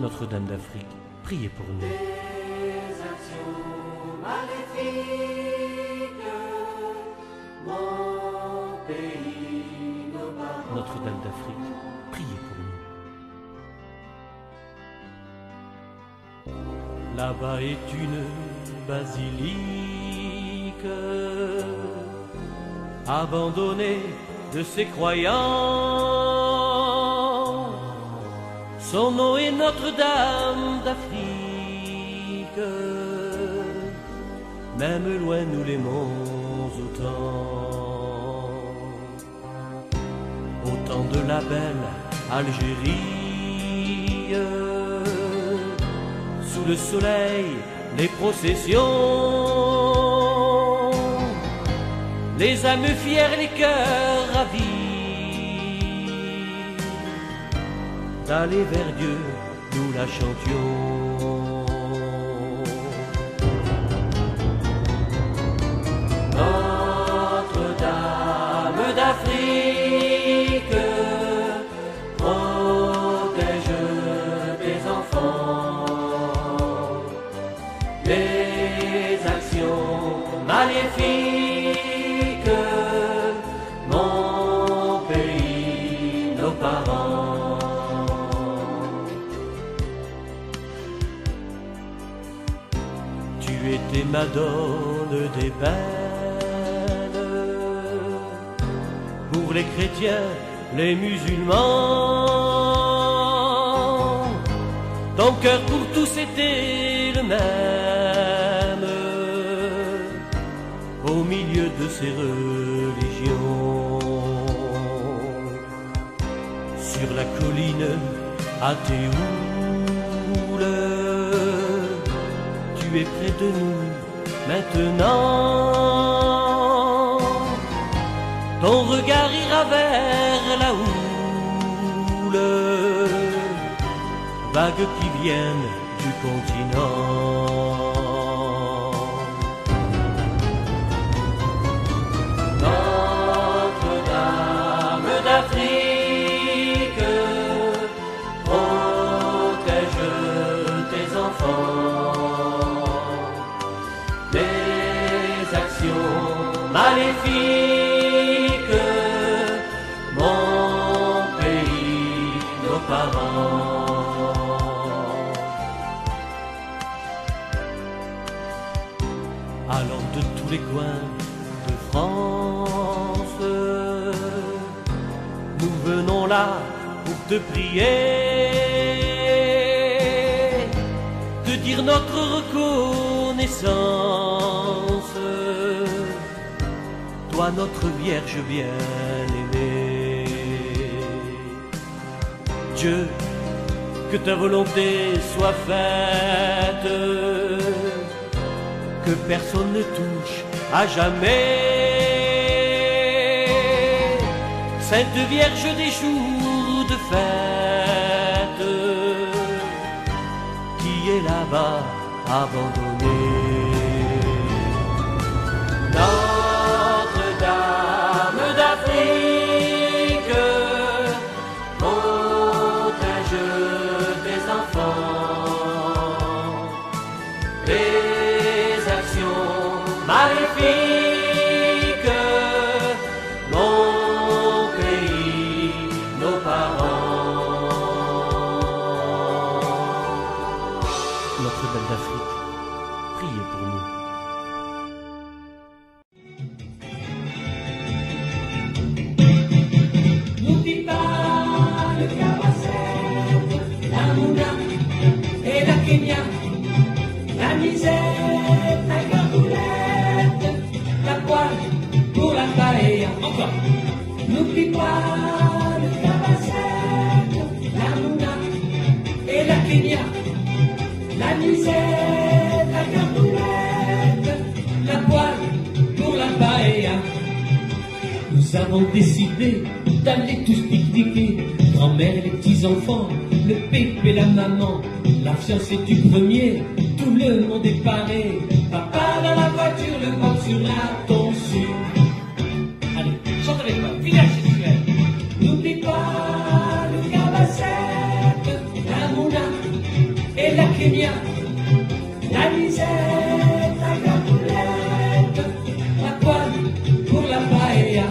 Notre-Dame d'Afrique, priez pour nous. Notre-Dame d'Afrique, priez pour nous. Là-bas est une basilique abandonnée de ses croyants. Son nom est Notre-Dame d'Afrique. Même loin nous l'aimons autant. Au temps de la belle Algérie, sous le soleil, les processions, les âmes fières, les cœurs ravis, d'aller vers Dieu, nous la chantions. Notre-Dame d'Afrique, protège tes enfants des actions maléfiques, Madone des peines pour les chrétiens, les musulmans. Ton cœur pour tous était le même au milieu de ces religions. Sur la colline à Théoule, tu es près de nous maintenant. Ton regard ira vers la houle, vagues qui viennent du continent. Maléfiques, mon pays, nos parents. Allant de tous les coins de France, nous venons là pour te prier, te dire notre reconnaissance. Notre Vierge bien-aimée, Dieu, que ta volonté soit faite que personne ne touche à jamais. Sainte Vierge des jours de fête, qui est là-bas abandonnée. Maléfiques, Nous avons décidé d'aller tous pique-niquer. Grand-mère, les petits-enfants, le pépé, la maman. La fiancée du premier, tout le monde est paré. Papa dans la voiture, le ventre sur la tonsure. Allez, chante avec moi, village La misère, la capoulette, la poêle pour la paella.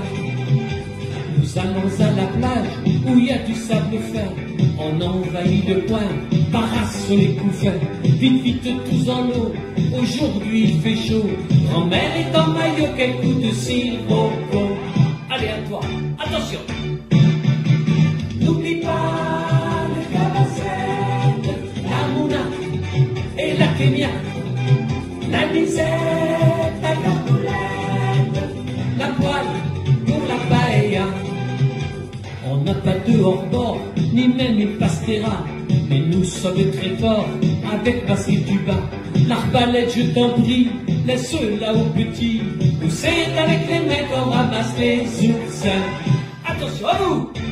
Nous allons à la plage où il y a du sable fin. On envahit de poing, barrasse les couffins. Vite, vite, tous en l'eau. Aujourd'hui il fait chaud. Grand-mère est en maillot, quel coup de silboco. Allez à toi, attention. La misère, la capoulette, la poêle pour la. On n'a pas de hors-bord, ni même une pastera, mais nous sommes très forts avec Basile du bas. L'arbalète, je t'en prie, laisse-la au petit, ou c'est avec les mecs qu'on ramasse les oursins. Attention à vous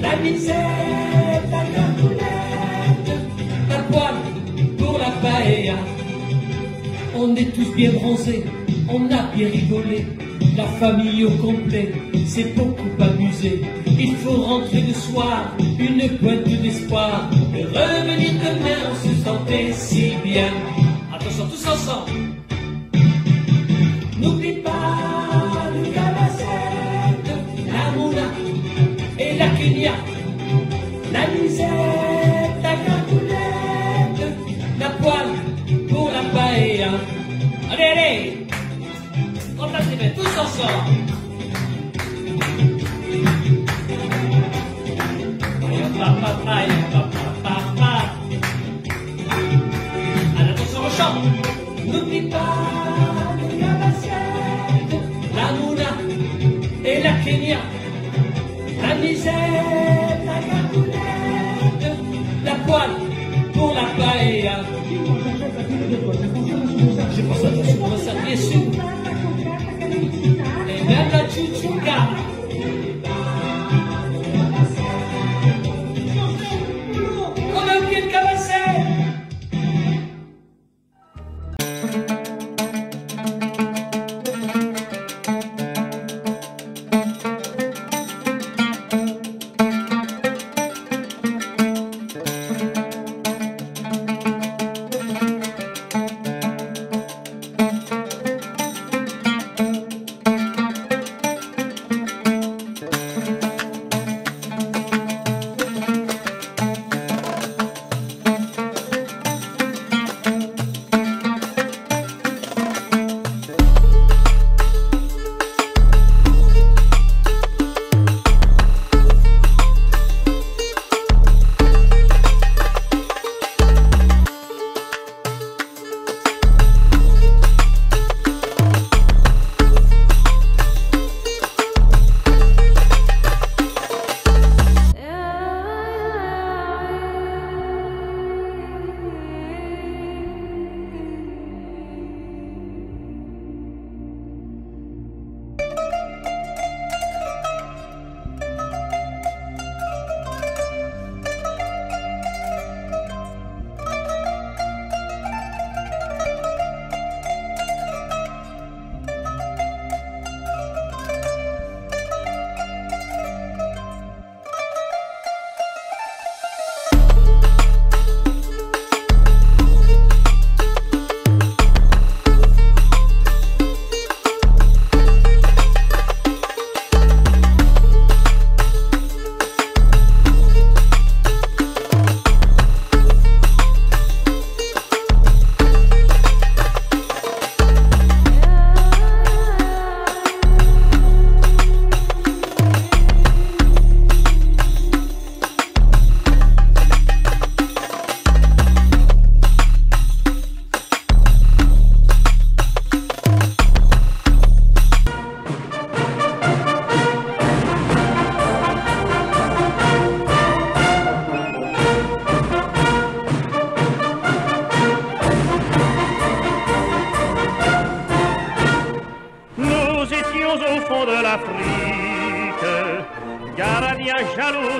la misère, la capoulette, la poêle pour la paella. On est tous bien bronzés, on a bien rigolé, la famille au complet s'est beaucoup amusée. Il faut rentrer le soir, une pointe d'espoir, et revenir demain, on se sentait si bien. Attention tous ensemble la misère, la capoulette, la poêle pour la paella. Allez, allez On passe les mains tous ensemble Et même la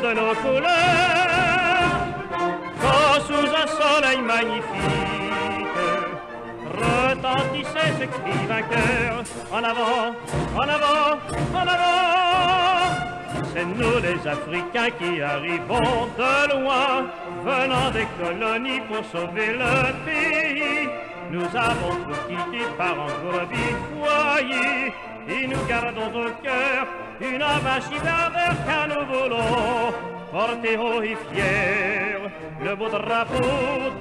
de nos couleurs, quand sous un soleil magnifique, retentissait ce cri vainqueur, en avant, en avant, en avant. C'est nous les Africains qui arrivons de loin, venant des colonies pour sauver le pays. nous avons tout quitté par un foyer, et nous gardons au cœur invincible qu'à nous voulons porter haut et fier le beau drapeau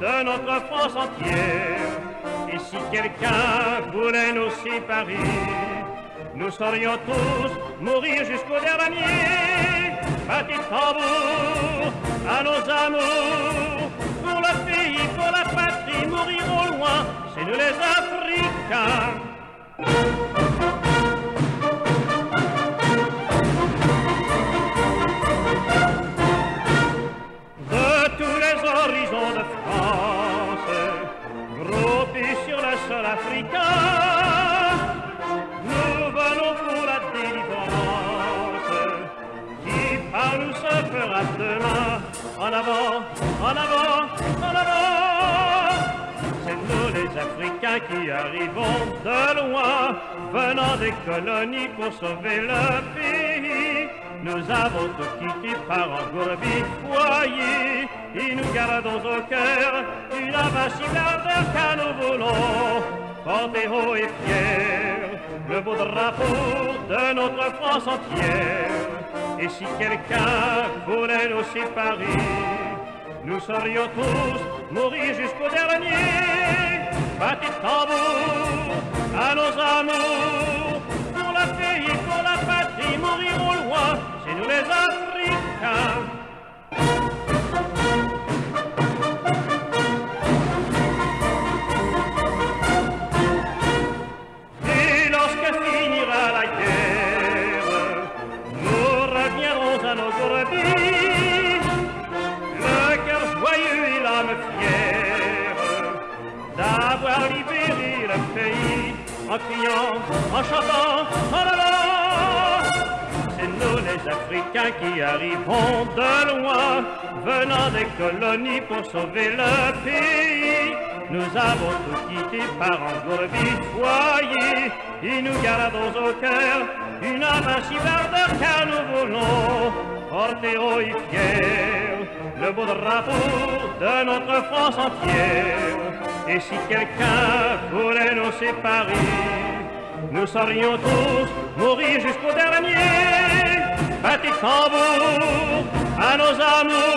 de notre France entière. Et si quelqu'un voulait nous séparer, nous serions tous mourir jusqu'au dernier. Bâti tambour à nos amours, pour le pays, pour la patrie, mourir au loin, c'est nous les Africains. Nous venons pour la délivrance, qui par nous se fera demain. En avant, en avant, en avant. C'est nous les Africains qui arrivons de loin, venant des colonies pour sauver le pays. Nous avons tout quitté par engourbi foyer, et nous gardons au cœur une invincible ardeur qu'à nous voulons haut et fier le beau drapeau de notre France entière. Et si quelqu'un voulait nous séparer, nous serions tous mourir jusqu'au dernier. Bâti tambour à nos amours, pour le pays, pour la patrie, mourir au loin, c'est nous les Africains. Qui arrivons de loin, venant des colonies pour sauver le pays. Nous avons tout quitté par engourbi foyer, et nous gardons au cœur une invincible ardeur car nous voulons porter haut et fier le beau drapeau de notre France entière. Et si quelqu'un voulait nous séparer, nous serions tous mourir jusqu'au dernier. Tambour à nos amours,